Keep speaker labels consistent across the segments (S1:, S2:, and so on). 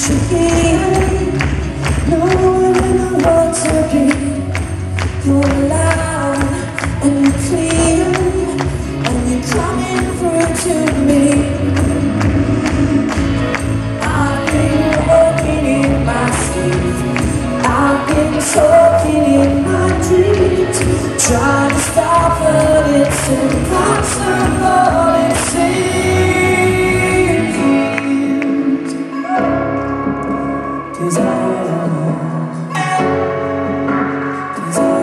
S1: here. No one in the world to be. And Desire, desire,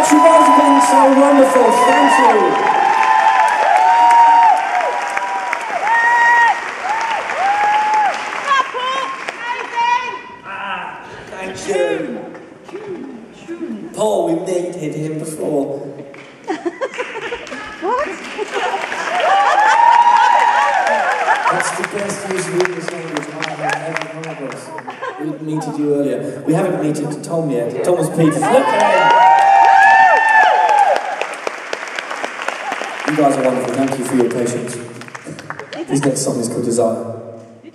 S1: much. You guys have been so wonderful. Thank you. Thank you. Paul, we've dated him before. What? That's the best use of English language I have ever come across. We meted you earlier. We haven't meted Tom yet. Thomas Peters. Look at him! You guys are wonderful. Thank you for your patience. This next song is called Desire. So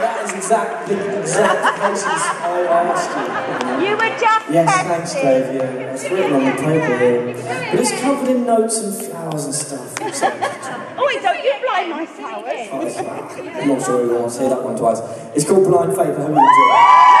S1: that is exactly the exact patience I asked you.
S2: You were just
S1: Yes, thanks, Dave. Yeah, it's written on the paper here, but it's covered in notes and flowers and stuff.
S2: Oh, wait, don't you blind my flowers.
S1: oh, I'm not sure we want to say that one twice. It's called Blind Faith. I hope you enjoy it.